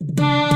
Bye.